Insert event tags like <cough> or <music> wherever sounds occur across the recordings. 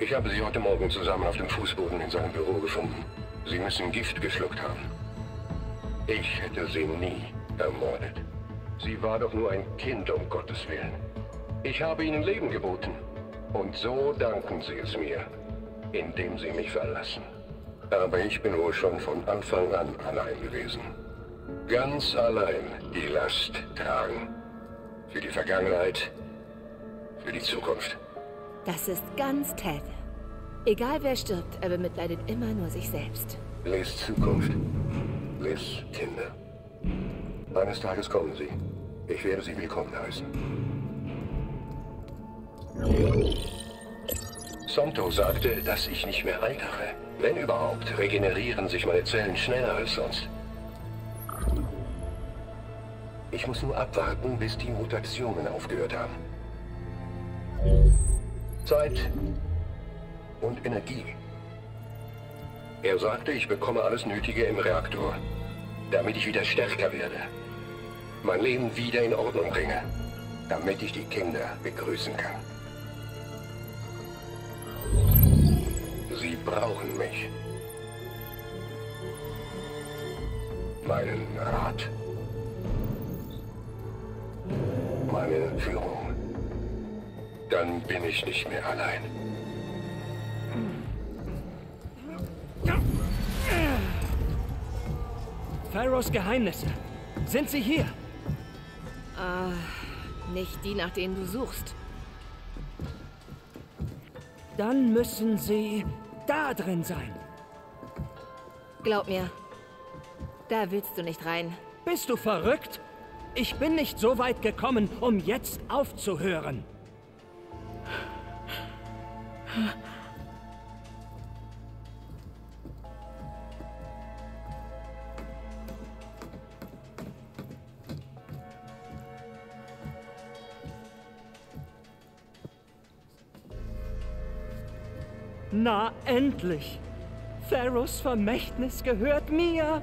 Ich habe sie heute Morgen zusammen auf dem Fußboden in seinem Büro gefunden. Sie müssen Gift geschluckt haben. Ich hätte sie nie ermordet. Sie war doch nur ein Kind, um Gottes Willen. Ich habe ihnen Leben geboten. Und so danken sie es mir, indem sie mich verlassen. Aber ich bin wohl schon von Anfang an allein gewesen. Ganz allein die Last tragen. Für die Vergangenheit, für die Zukunft. Das ist ganz Ted. Egal wer stirbt, er bemitleidet immer nur sich selbst. Liz Zukunft. Liz Kinder. Eines Tages kommen sie. Ich werde sie willkommen heißen. Sonto sagte, dass ich nicht mehr altere. Wenn überhaupt, regenerieren sich meine Zellen schneller als sonst. Ich muss nur abwarten, bis die Mutationen aufgehört haben. Zeit und Energie. Er sagte, ich bekomme alles Nötige im Reaktor, damit ich wieder stärker werde. Mein Leben wieder in Ordnung bringe, damit ich die Kinder begrüßen kann. Sie brauchen mich. Meinen Rat. Meine Führung. Dann bin ich nicht mehr allein. Pharaohs Geheimnisse. Sind sie hier? Ah, nicht die, nach denen du suchst. Dann müssen sie da drin sein. Glaub mir, da willst du nicht rein. Bist du verrückt? Ich bin nicht so weit gekommen, um jetzt aufzuhören. Na, endlich! Pharaohs Vermächtnis gehört mir!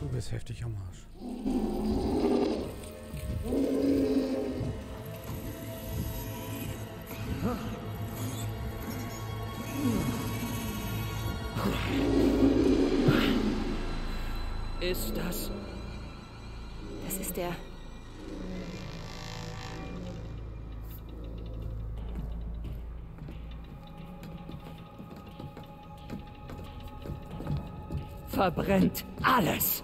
Du bist heftig am Arsch. Ist das... Das ist der. Verbrennt alles!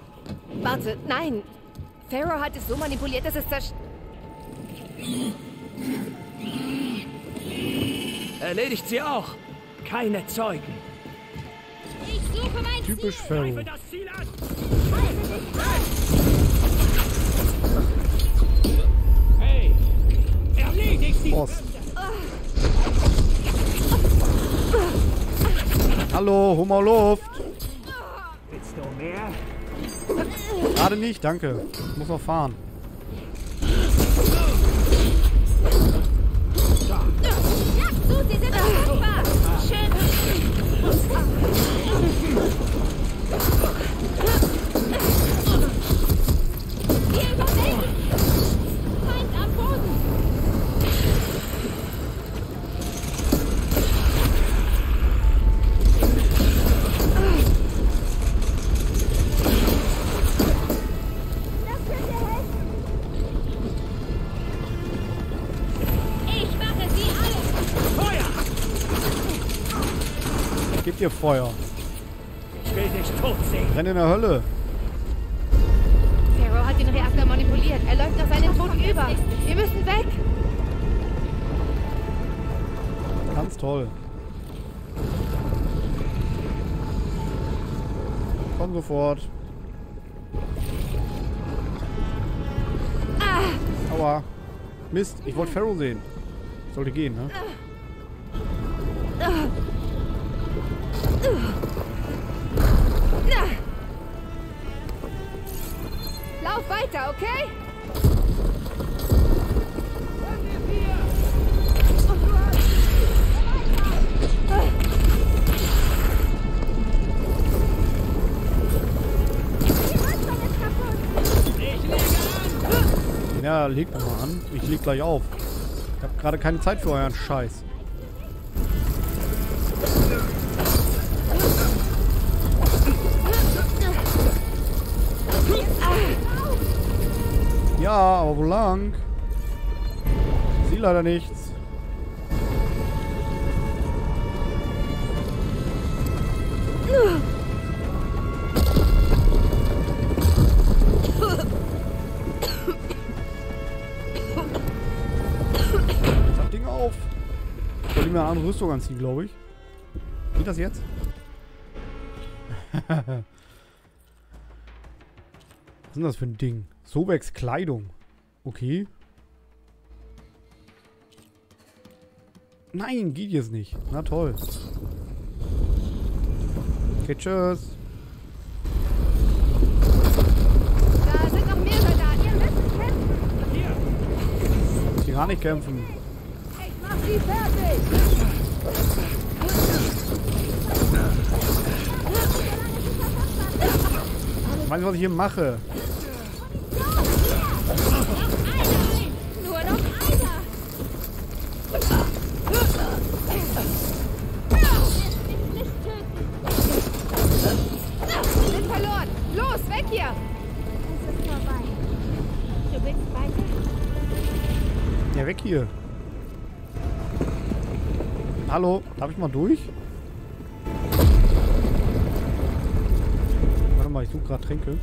Warte, nein! Pharaoh hat es so manipuliert, dass es zerstört. Erledigt sie auch! Keine Zeugen! Ich suche mein Typisch Pharaoh. das Ziel an! Hey! Erledigt sie! Boss. Hallo, Hummer Luft. Willst du mehr? Gerade nicht, danke. Ich muss noch fahren. Feuer. Ich will dich tot sehen! Renn in der Hölle. Pharaoh hat den Reaktor manipuliert. Er läuft nach seinen Tod über. Wir müssen weg! Ganz toll. Komm sofort. Aua. Mist, ich wollte Pharaoh sehen. Sollte gehen, ne? Lauf weiter, okay? Ja, legt mal an. Ich leg gleich auf. Ich habe gerade keine Zeit für euren Scheiß. Ja, aber wo lang? Ich sehe leider nichts. Sag Ding auf. Ich wollte mir eine andere Rüstung anziehen, glaube ich. Geht das jetzt? <laughs> Was ist denn das für ein Ding? Sobex Kleidung. Okay. Nein, geht jetzt nicht. Na toll. Okay, tschüss. Da sind noch mehr Soldaten. Wir müssen kämpfen. Ich kann gar nicht kämpfen. Ich mach sie fertig. Weißt du, was ich hier mache? Los, weg hier. Es ist vorbei. Du willst weiter? Ja, weg hier. Hallo, darf ich mal durch? Warte mal, ich suche gerade Tränke.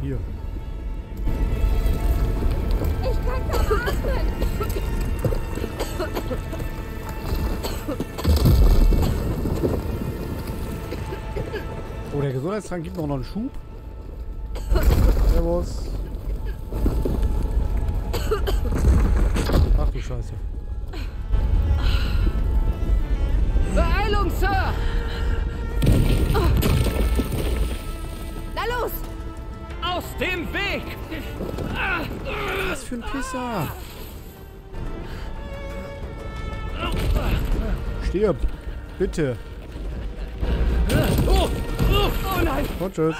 Hier. Ich kann kaum atmen. Oh, der Gesundheitstrank gibt noch einen Schub. Servus. Ach du Scheiße. Beeilung, Sir. Na los. Aus dem Weg! Was für ein Pisser. Stirb. Bitte. Oh, oh, oh nein! Und tschüss.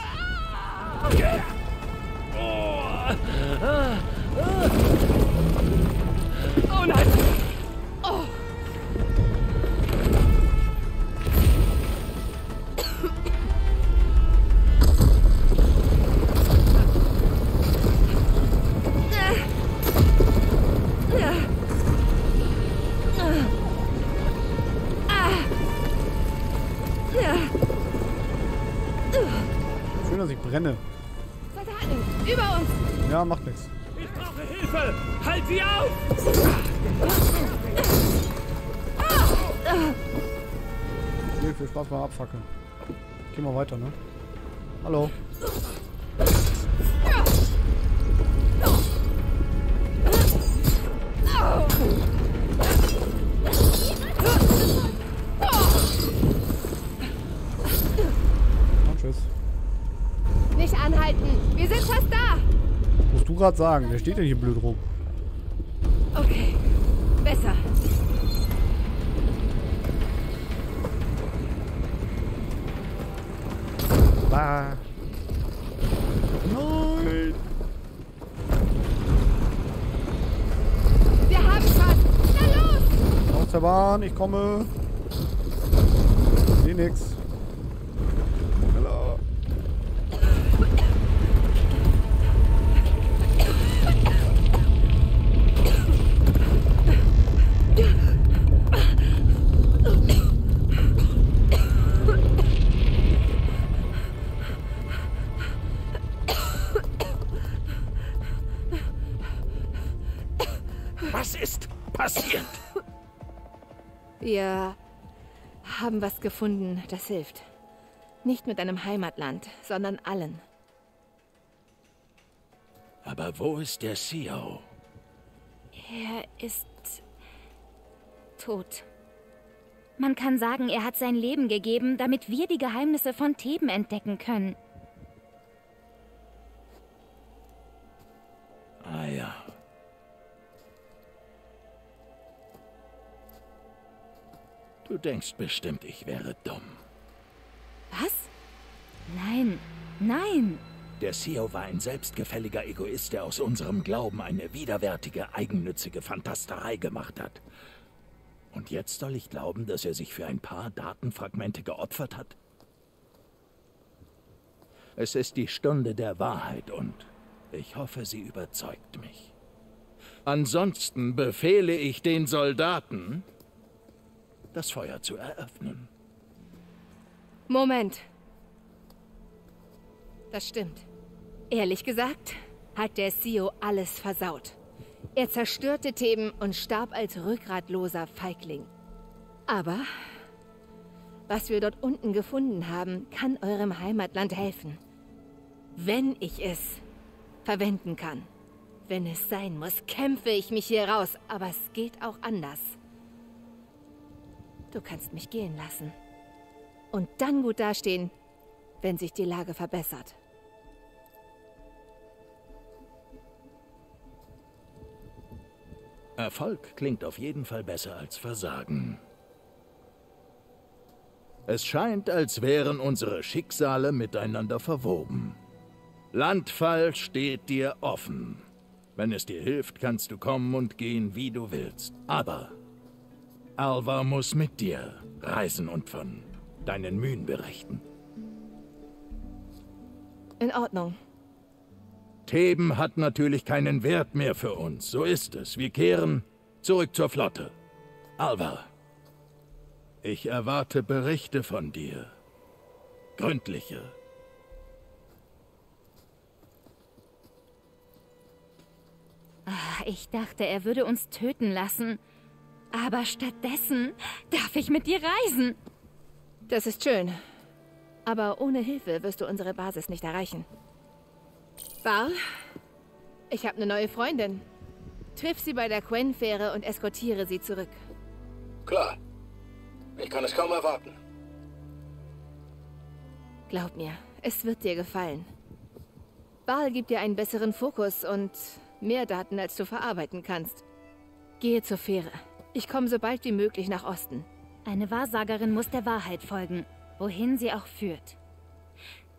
Oh nein! Schön, dass ich brenne. Abfackeln. Gehen wir weiter, ne? Hallo. Und tschüss. Nicht anhalten. Wir sind fast da. Musst du gerade sagen, wer steht denn hier blöd rum? Okay. Besser. Bah. Nein. Wir haben fast. Na los. Aus der Bahn, ich komme. Seh nix. Haben was gefunden, das hilft. Nicht mit einem Heimatland, sondern allen. Aber wo ist der CEO? Er ist tot. Man kann sagen, er hat sein Leben gegeben, damit wir die Geheimnisse von Theben entdecken können. Denkst bestimmt, ich wäre dumm. Was? Nein, nein. Der CEO war ein selbstgefälliger Egoist, der aus unserem Glauben eine widerwärtige, eigennützige Fantasterei gemacht hat. Und jetzt soll ich glauben, dass er sich für ein paar Datenfragmente geopfert hat? Es ist die Stunde der Wahrheit und Ich hoffe, sie überzeugt mich. Ansonsten befehle ich den Soldaten, das Feuer zu eröffnen. Moment. Das stimmt. Ehrlich gesagt, hat der Sio alles versaut. Er zerstörte Theben und starb als rückgratloser Feigling. Aber was wir dort unten gefunden haben, kann eurem Heimatland helfen. Wenn ich es verwenden kann. Wenn es sein muss, kämpfe ich mich hier raus, aber es geht auch anders. Du kannst mich gehen lassen. Und dann gut dastehen, wenn sich die Lage verbessert. Erfolg klingt auf jeden Fall besser als Versagen. Es scheint, als wären unsere Schicksale miteinander verwoben. Landfall steht dir offen. Wenn es dir hilft, kannst du kommen und gehen, wie du willst. Aber Alva muss mit dir reisen und von deinen Mühen berichten. In Ordnung. Theben hat natürlich keinen Wert mehr für uns. So ist es. Wir kehren zurück zur Flotte. Alva, ich erwarte Berichte von dir. Gründliche. Ah, Ich dachte, er würde uns töten lassen. Aber stattdessen darf ich mit dir reisen. Das ist schön. Aber ohne Hilfe wirst du unsere Basis nicht erreichen. Bar, ich habe eine neue Freundin. Triff sie bei der Quen-Fähre und eskortiere sie zurück. Klar. Ich kann es kaum erwarten. Glaub mir, es wird dir gefallen. Baal gibt dir einen besseren Fokus und mehr Daten, als du verarbeiten kannst. Gehe zur Fähre. Ich komme so bald wie möglich nach Osten. Eine Wahrsagerin muss der Wahrheit folgen, wohin sie auch führt.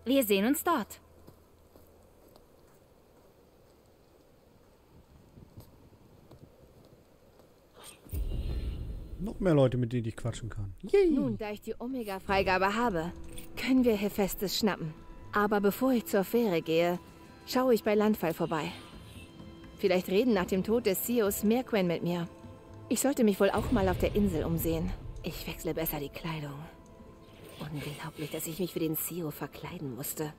Wir sehen uns dort. Noch mehr Leute, mit denen ich quatschen kann. Nun, da ich die Omega-Freigabe habe, können wir Hephaestus schnappen. Aber bevor ich zur Fähre gehe, schaue ich bei Landfall vorbei. Vielleicht reden nach dem Tod des Sios mehr Quen mit mir. Ich sollte mich wohl auch mal auf der Insel umsehen. Ich wechsle besser die Kleidung. Unglaublich, dass ich mich für den Sio verkleiden musste.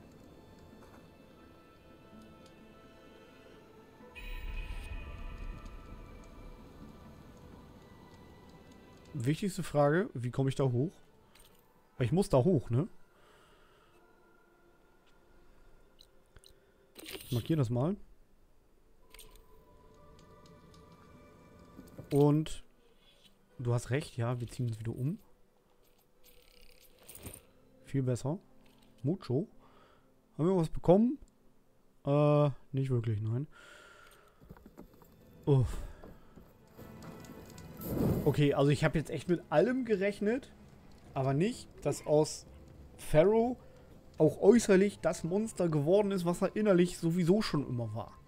Wichtigste Frage, wie komme ich da hoch? Ich muss da hoch, ne? Ich markiere das mal. Und du hast recht, ja, wir ziehen uns wieder um. Viel besser. Mucho. Haben wir was bekommen? Äh, nicht wirklich, nein. Uff. Okay, also ich habe jetzt echt mit allem gerechnet, aber nicht, dass aus Pharaoh auch äußerlich das Monster geworden ist, was er innerlich sowieso schon immer war.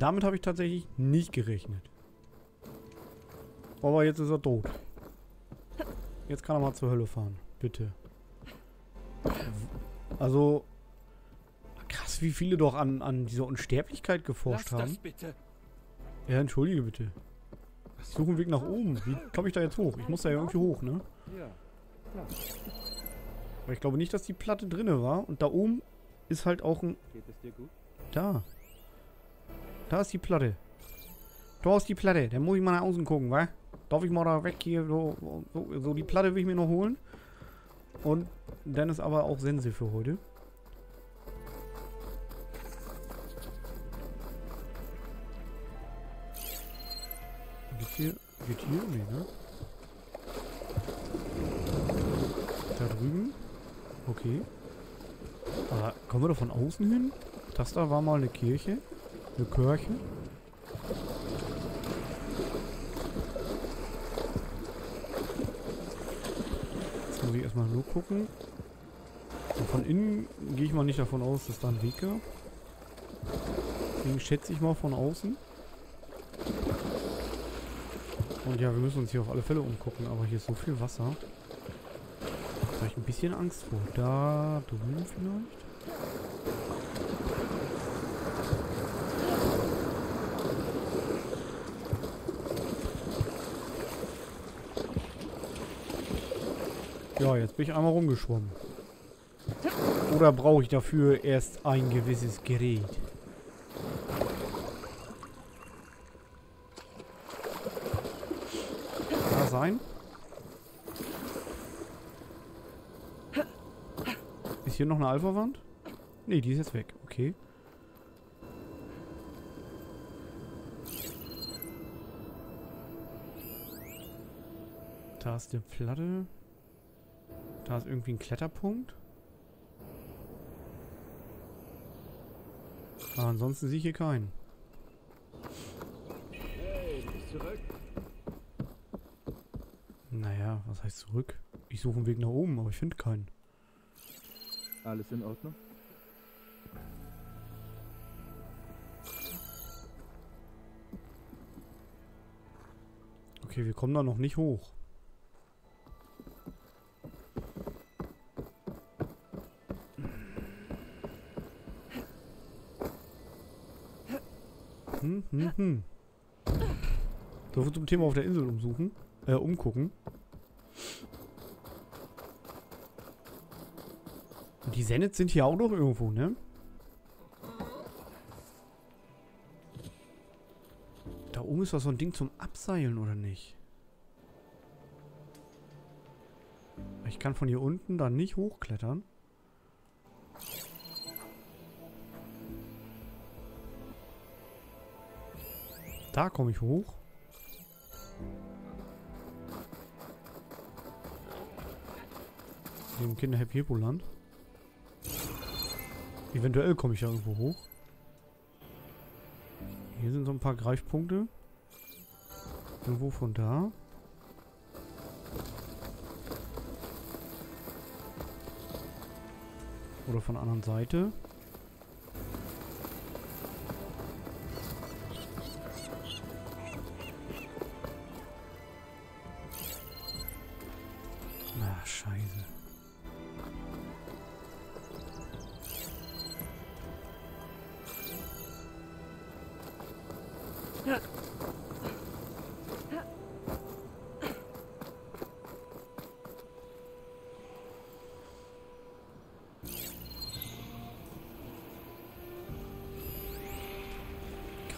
Damit habe ich tatsächlich nicht gerechnet. Aber jetzt ist er tot. Jetzt kann er mal zur Hölle fahren. Bitte. Also, krass, wie viele doch an, an dieser Unsterblichkeit geforscht haben. bitte. Ja, entschuldige bitte. Ich suche einen Weg nach oben. Wie komme ich da jetzt hoch? Ich muss da ja irgendwie hoch, ne? Ja. Aber ich glaube nicht, dass die Platte drinne war. Und da oben ist halt auch ein... Geht es dir gut? Da. Da ist die Platte. Da ist die Platte. Da muss ich mal nach außen gucken, wa? Darf ich mal da weg hier? So, so, so die Platte will ich mir noch holen. Und dann ist aber auch Sense für heute. Geht hier? Geht hier? Nee, ne? Da drüben? Okay. Aber kommen wir da von außen hin? Das da war mal eine Kirche. Eine Kirche. Jetzt muss ich erstmal nur gucken. Und von innen gehe ich mal nicht davon aus, dass da ein Weg gab. Deswegen schätze ich mal von außen. Und ja, wir müssen uns hier auf alle Fälle umgucken, aber hier ist so viel Wasser. Da habe ich ein bisschen Angst vor. Da drüben vielleicht? Ja, jetzt bin ich einmal rumgeschwommen. Oder brauche ich dafür erst ein gewisses Gerät? Kann das sein? Ist hier noch eine Alpha-Wand? Ne, die ist jetzt weg. Okay. Da ist eine Platte. Da ist irgendwie ein Kletterpunkt. Aber ansonsten sehe ich hier keinen. Hey, bist zurück. Naja, was heißt zurück? Ich suche einen Weg nach oben, aber ich finde keinen. Alles in Ordnung? Okay, wir kommen da noch nicht hoch. Hm, hm, hm. So viel zum Thema auf der Insel umsuchen. Äh, umgucken. Und die Sennets sind hier auch noch irgendwo, ne? Da oben ist doch so ein Ding zum Abseilen, oder nicht? Ich kann von hier unten dann nicht hochklettern. Da komme ich hoch. Im Kinder Happy Hippo Land. Eventuell komme ich ja irgendwo hoch. Hier sind so ein paar Greifpunkte. Irgendwo von da. Oder von der anderen Seite.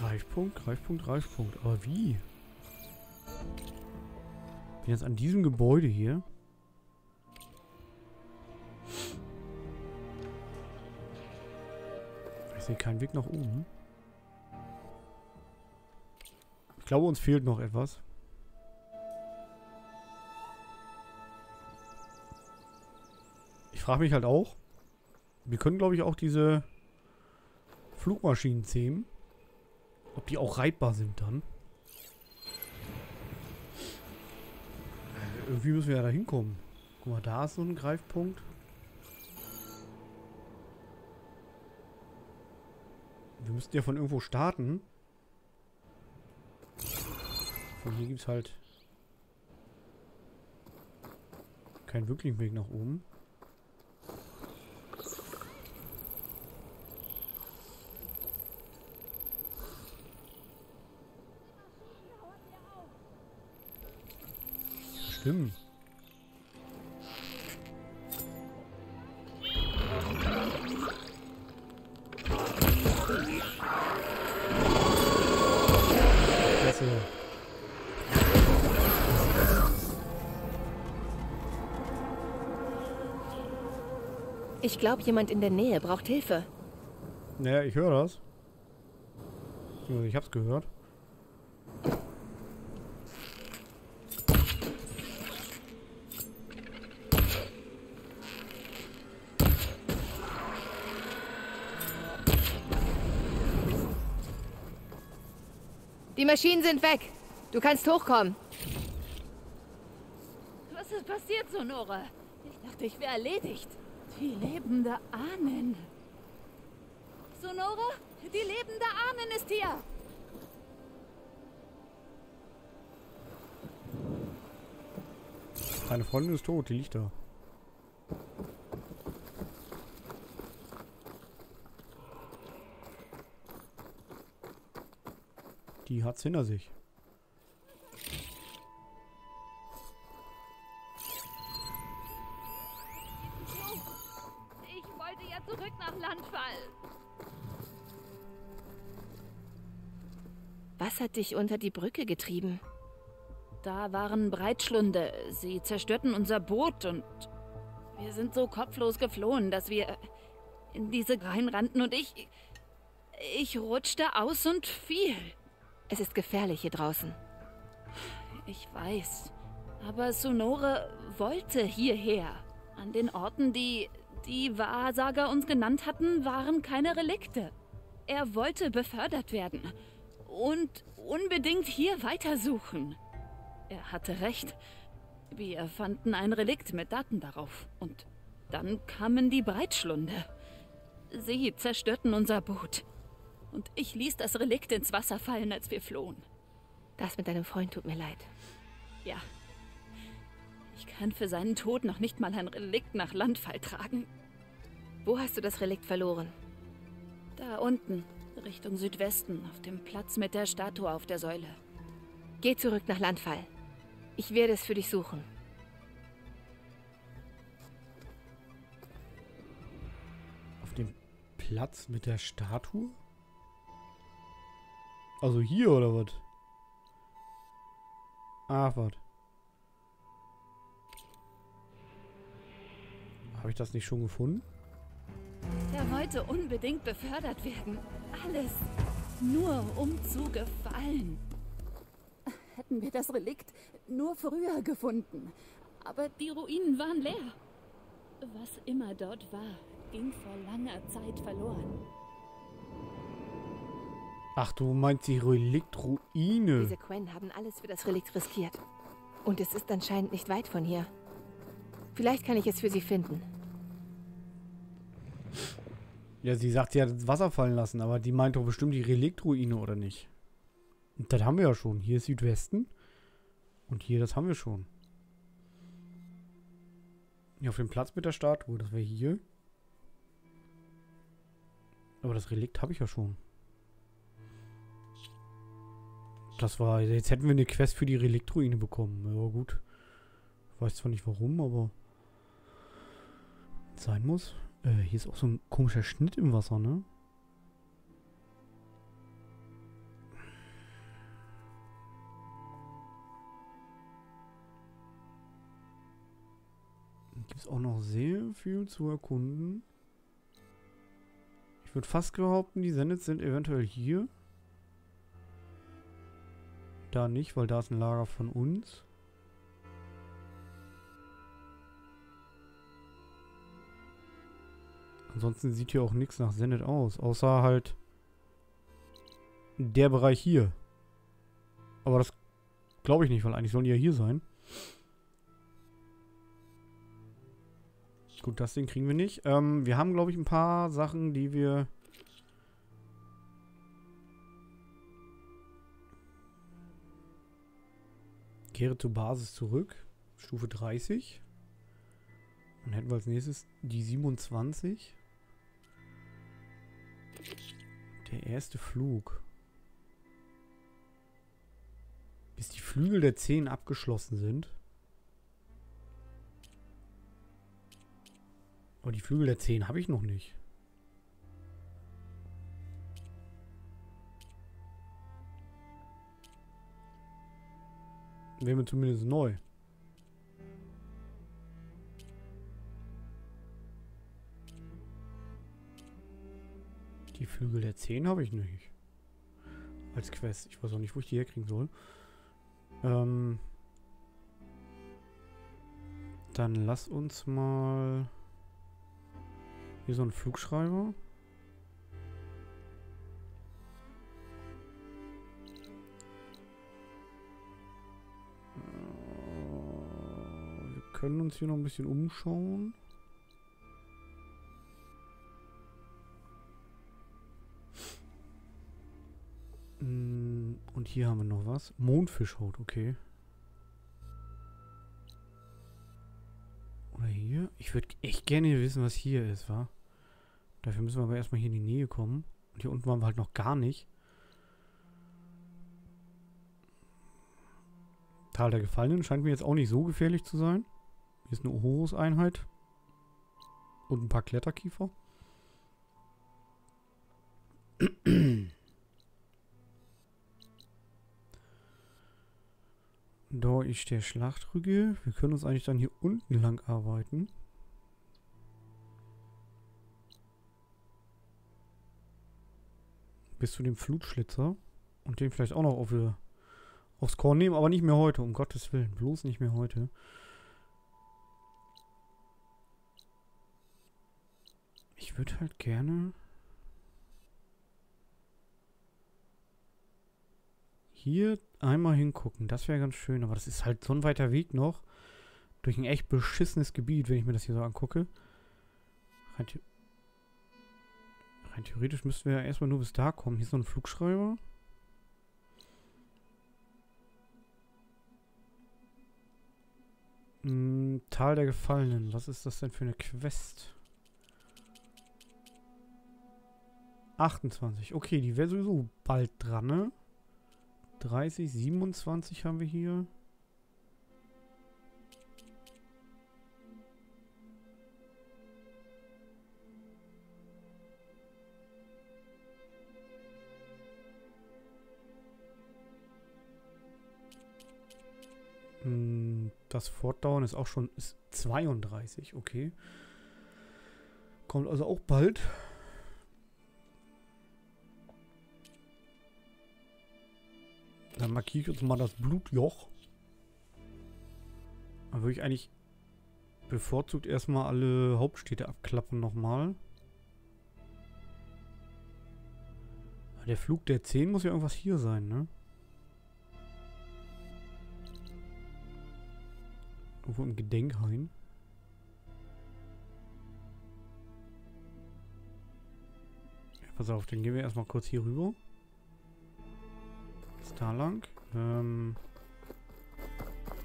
Greifpunkt, Greifpunkt, Greifpunkt. Aber wie? Bin jetzt an diesem Gebäude hier. Ich sehe keinen Weg nach oben. Glaube, uns fehlt noch etwas. Ich frage mich halt auch. Wir können, glaube ich, auch diese Flugmaschinen zähmen. Ob die auch reitbar sind dann. Irgendwie müssen wir ja da hinkommen. Guck mal, da ist so ein Greifpunkt. Wir müssten ja von irgendwo starten. Von hier gibt es halt keinen wirklichen Weg nach oben. Stimmt. Glaube, jemand in der Nähe braucht Hilfe. Naja, ich höre das. Beziehungsweise Ich hab's gehört. Die Maschinen sind weg. Du kannst hochkommen. Was ist passiert, Sonora? Ich dachte, ich wäre erledigt. Die lebende Ahnen. Sonora, die lebende Ahnen ist hier. Meine Freundin ist tot, die liegt da. Die hat's hinter sich. Was hat dich unter die Brücke getrieben? Da waren Breitschlunde. Sie zerstörten unser Boot und wir sind so kopflos geflohen, dass wir in diese reinrannten und ich. Ich rutschte aus und fiel. Es ist gefährlich hier draußen. Ich weiß. Aber Sonore wollte hierher. An den Orten, die die Wahrsager uns genannt hatten, waren keine Relikte. Er wollte befördert werden und unbedingt hier weitersuchen. Er hatte recht. Wir fanden ein Relikt mit Daten darauf. Und dann kamen die Breitschlunde. Sie zerstörten unser Boot. Und ich ließ das Relikt ins Wasser fallen, als wir flohen. Das mit deinem Freund tut mir leid. Ja. Ich kann für seinen Tod noch nicht mal ein Relikt nach Landfall tragen. Wo hast du das Relikt verloren? Da unten, Richtung Südwesten, auf dem Platz mit der Statue auf der Säule. Geh zurück nach Landfall. Ich werde es für dich suchen. Auf dem Platz mit der Statue? Also hier oder was? Ach, was? Habe ich das nicht schon gefunden? Er wollte unbedingt befördert werden. Alles. Nur um zu gefallen. Hätten wir das Relikt nur früher gefunden. Aber die Ruinen waren leer. Was immer dort war, ging vor langer Zeit verloren. Ach, du meinst die Reliktruine. Diese Quen haben alles für das Relikt riskiert. Und es ist anscheinend nicht weit von hier. Vielleicht kann ich es für sie finden. Ja, sie sagt, sie hat ins Wasser fallen lassen, aber die meint doch bestimmt die Reliktruine, oder nicht? Und das haben wir ja schon. Hier ist Südwesten. Und hier, das haben wir schon. Hier auf dem Platz mit der Statue, das wäre hier. Aber das Relikt habe ich ja schon. Das war, jetzt hätten wir eine Quest für die Reliktruine bekommen. Ja gut. Ich weiß zwar nicht warum, aber sein muss. Äh, hier ist auch so ein komischer Schnitt im Wasser, ne? Gibt es auch noch sehr viel zu erkunden. Ich würde fast behaupten, die Sendets sind eventuell hier. Da nicht, weil da ist ein Lager von uns. Ansonsten sieht hier auch nichts nach Sendet aus. Außer halt der Bereich hier. Aber das glaube ich nicht, weil eigentlich sollen die ja hier sein. Gut, das Ding kriegen wir nicht. Ähm, wir haben, glaube ich, ein paar Sachen, die wir... Kehre zur Basis zurück. Stufe 30. Dann hätten wir als nächstes die 27. Der erste Flug. Bis die Flügel der Zehen abgeschlossen sind. Aber die Flügel der Zehen habe ich noch nicht. Wäre mir zumindest neu. Flügel der Zehen habe ich nicht. Als Quest. Ich weiß auch nicht, wo ich die herkriegen soll. Ähm. Dann lass uns mal... Hier so ein Flugschreiber. Äh, Wir können uns hier noch ein bisschen umschauen. Und hier haben wir noch was. Mondfischhaut, okay. Oder hier? Ich würde echt gerne wissen, was hier ist, wa? Dafür müssen wir aber erstmal hier in die Nähe kommen. Und hier unten waren wir halt noch gar nicht. Tal der Gefallenen scheint mir jetzt auch nicht so gefährlich zu sein. Hier ist eine Horus-Einheit. Und ein paar Kletterkiefer. Ist der Schlachtrügel. Wir können uns eigentlich dann hier unten lang arbeiten. Bis zu dem Flutschlitzer. Und den vielleicht auch noch auf, aufs Korn nehmen, aber nicht mehr heute, um Gottes Willen. Bloß nicht mehr heute. Ich würde halt gerne... Hier einmal hingucken. Das wäre ganz schön. Aber das ist halt so ein weiter Weg noch. Durch ein echt beschissenes Gebiet, wenn ich mir das hier so angucke. Rein, rein theoretisch müssten wir ja erstmal nur bis da kommen. Hier ist noch ein Flugschreiber. Hm, Tal der Gefallenen. Was ist das denn für eine Quest? 28. Okay, die wäre sowieso bald dran, ne? 30, 27 haben wir hier. Hm, Das Fortdauern ist auch schon ist 32, okay. Kommt also auch bald. Dann markiere ich uns mal das Blutjoch. Da würde ich eigentlich bevorzugt erstmal alle Hauptstädte abklappen nochmal. Der Flug der 10 muss ja irgendwas hier sein, ne? Irgendwo im Gedenkhain. Ja, pass auf, dann gehen wir erstmal kurz hier rüber. Ist da lang. Ähm,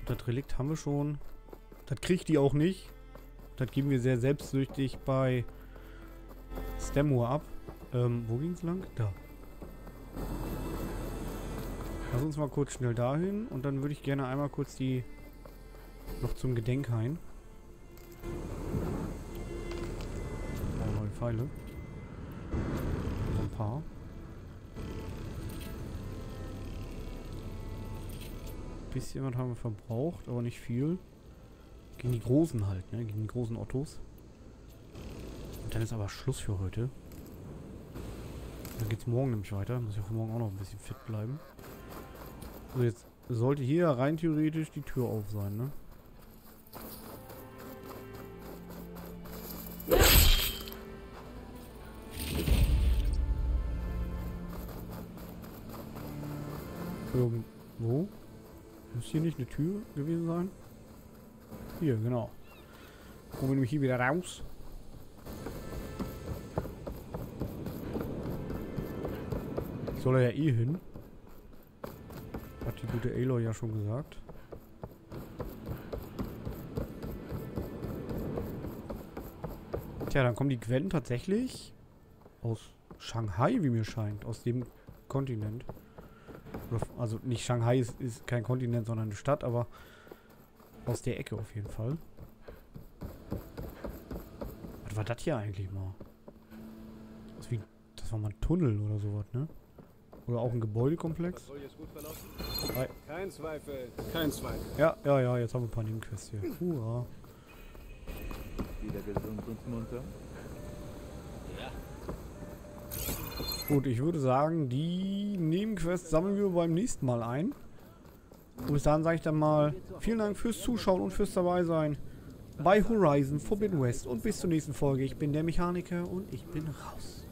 das Relikt haben wir schon. Das kriegt die auch nicht. Das geben wir sehr selbstsüchtig bei Stemmoor ab. Ähm, wo ging's lang? Da. Lass uns mal kurz schnell dahin und dann würde ich gerne einmal kurz die noch zum Gedenkhain. Oh, neue Pfeile. So ein paar. Bisschen was haben wir verbraucht, aber nicht viel. Gegen die Großen halt, ne? Gegen die großen Ottos. Und dann ist aber Schluss für heute. Dann geht's morgen nämlich weiter. Muss ich für morgen auch noch ein bisschen fit bleiben. So, jetzt sollte hier rein theoretisch die Tür auf sein, ne? Tür gewesen sein? Hier, genau. Kommen wir nämlich hier wieder raus. Soll er ja eh hin. Hat die gute Aloy ja schon gesagt. Tja, dann kommen die Gwen tatsächlich aus Shanghai, wie mir scheint. Aus dem Kontinent. Also nicht Shanghai ist, ist kein Kontinent, sondern eine Stadt, aber aus der Ecke auf jeden Fall. Was war das hier eigentlich mal? Das, wie, das war mal ein Tunnel oder sowas, ne? Oder auch ein Gebäudekomplex? Hi. Kein Zweifel, kein Zweifel. Ja, ja, ja, jetzt haben wir ein paar Nebenquests hier. Hurra. Wieder gesund und munter. Gut, ich würde sagen, die Nebenquests sammeln wir beim nächsten Mal ein. Und bis dahin sage ich dann mal vielen Dank fürs Zuschauen und fürs dabei sein bei Horizon Forbidden West. Und bis zur nächsten Folge. Ich bin der Mechaniker und ich bin raus.